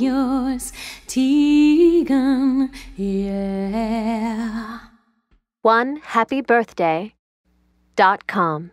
yours, Tegan, yeah. One happy birthday dot com.